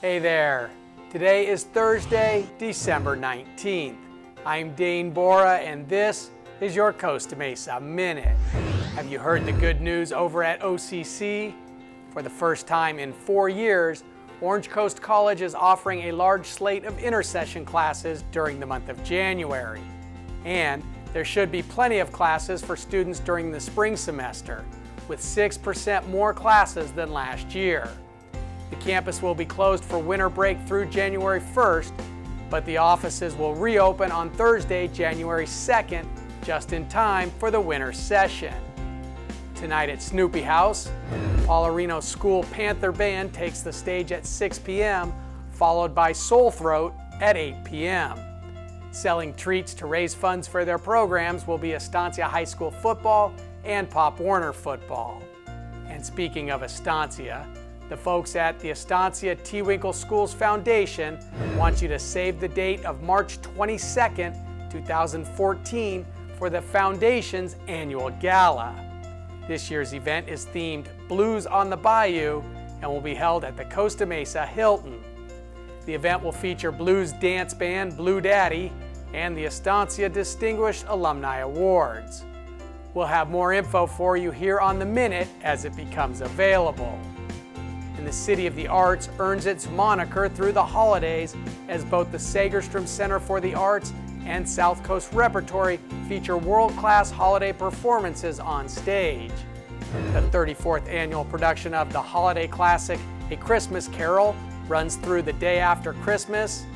Hey there. Today is Thursday, December 19th. I'm Dane Bora, and this is your Costa Mesa Minute. Have you heard the good news over at OCC? For the first time in four years, Orange Coast College is offering a large slate of intersession classes during the month of January. And there should be plenty of classes for students during the spring semester, with 6% more classes than last year. The campus will be closed for winter break through January 1st, but the offices will reopen on Thursday, January 2nd, just in time for the winter session. Tonight at Snoopy House, Paularino School Panther Band takes the stage at 6 p.m., followed by Soul Throat at 8 p.m. Selling treats to raise funds for their programs will be Estancia High School football and Pop Warner football. And speaking of Estancia, the folks at the Estancia TeWinkle Schools Foundation want you to save the date of March 22nd, 2014 for the Foundation's annual gala. This year's event is themed Blues on the Bayou and will be held at the Costa Mesa Hilton. The event will feature blues dance band Blue Daddy and the Estancia Distinguished Alumni Awards. We'll have more info for you here on the Minute as it becomes available and the City of the Arts earns its moniker through the holidays as both the Segerstrom Center for the Arts and South Coast Repertory feature world-class holiday performances on stage. The 34th annual production of the holiday classic A Christmas Carol runs through the day after Christmas,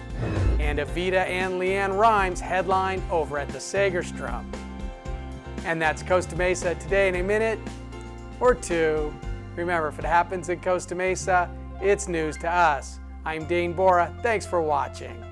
and Evita and LeAnn Rimes headline over at the Segerstrom. And that's Costa Mesa Today in a Minute or Two. Remember, if it happens in Costa Mesa, it's news to us. I'm Dane Bora. Thanks for watching.